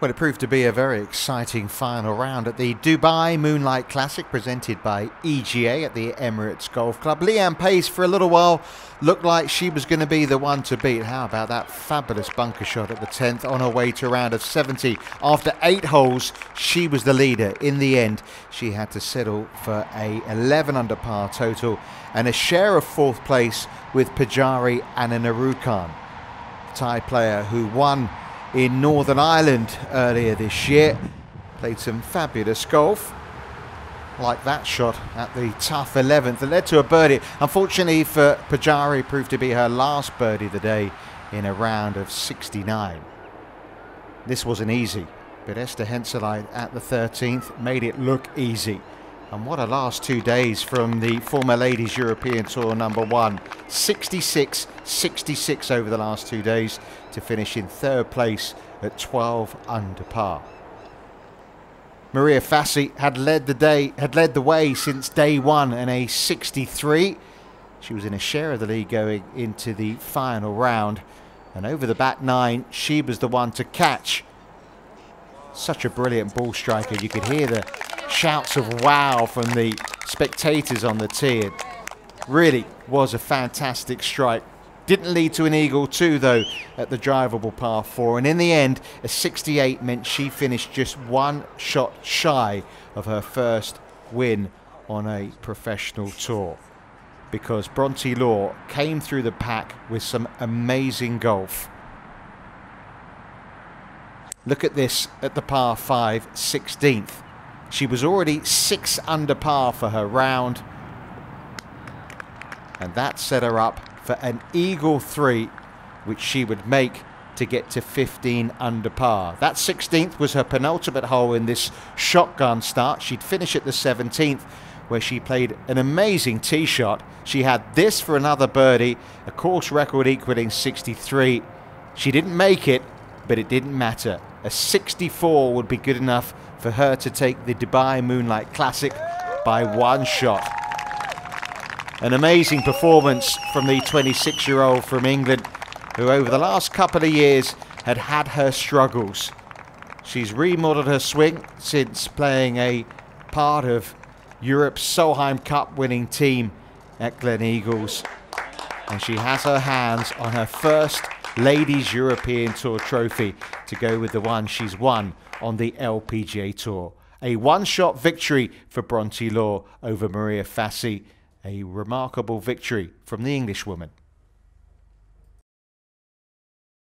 Well, it proved to be a very exciting final round at the Dubai Moonlight Classic presented by EGA at the Emirates Golf Club. Lee-Anne Pace, for a little while, looked like she was going to be the one to beat. How about that fabulous bunker shot at the 10th on her way to a round of 70? After eight holes, she was the leader. In the end, she had to settle for a 11 under par total and a share of fourth place with Pajaree Anannarukarn, Thai player who won in Northern Ireland earlier this year. Played some fabulous golf, like that shot at the tough 11th that led to a birdie. Unfortunately for Pajaree, proved to be her last birdie of the day in a round of 69. This wasn't easy, but Esther Henseleit at the 13th made it look easy. And what a last two days from the former Ladies European Tour number one. 66 66 over the last two days to finish in third place at 12 under par. Maria Fassi had led the day had led the way since day one in a 63. She was in a share of the lead going into the final round. And over the back nine, she was the one to catch. Such a brilliant ball striker. You could hear the shouts of wow from the spectators on the tee. It really was a fantastic strike. Didn't lead to an eagle too though at the drivable par four and in the end a 68 meant she finished just one shot shy of her first win on a professional tour because Bronte Law came through the pack with some amazing golf. Look at this at the par 5 16th. She was already six under par for her round. And that set her up for an eagle three, which she would make to get to 15 under par. That 16th was her penultimate hole in this shotgun start. She'd finish at the 17th, where she played an amazing tee shot. She had this for another birdie, a course record equaling 63. She didn't make it, but it didn't matter. A 64 would be good enough for her to take the Dubai Moonlight Classic by one shot. An amazing performance from the 26 year old from England, who over the last couple of years had had her struggles. She's remodeled her swing since playing a part of Europe's Solheim Cup winning team at Gleneagles. And she has her hands on her first Ladies European Tour trophy to go with the one she's won on the LPGA Tour. A one-shot victory for Bronte Law over Maria Fassi. A remarkable victory from the Englishwoman.